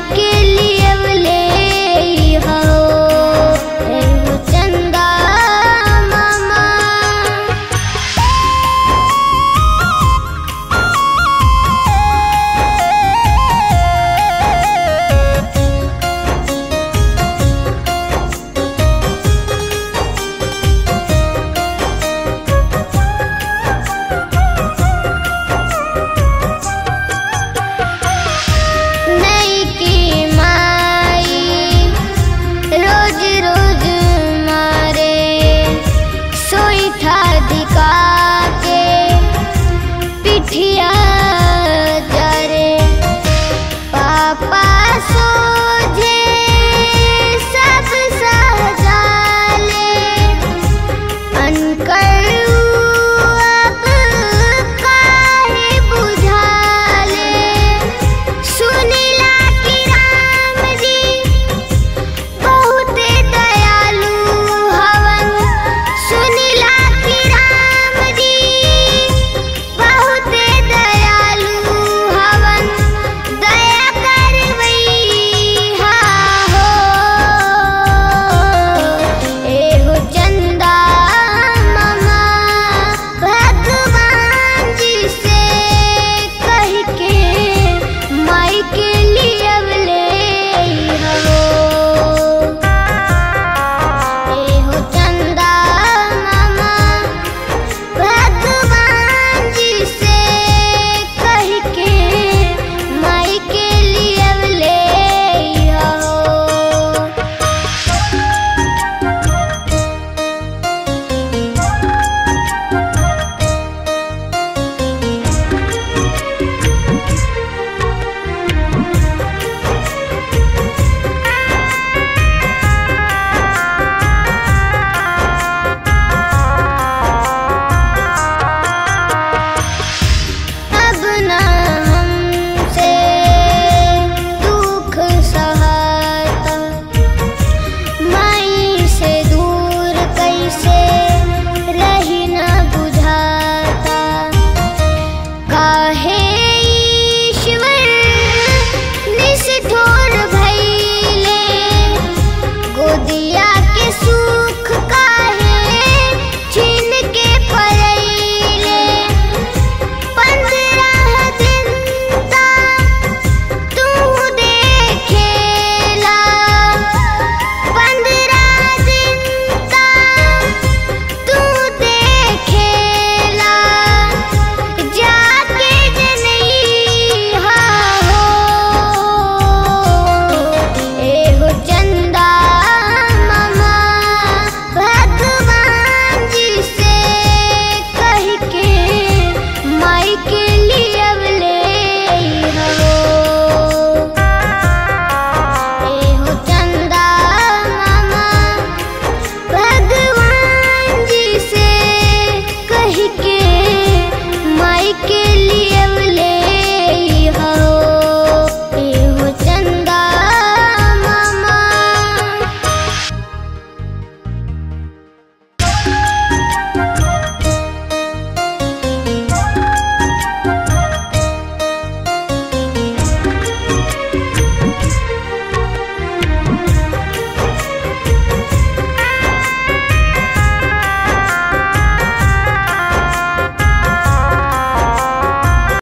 निकली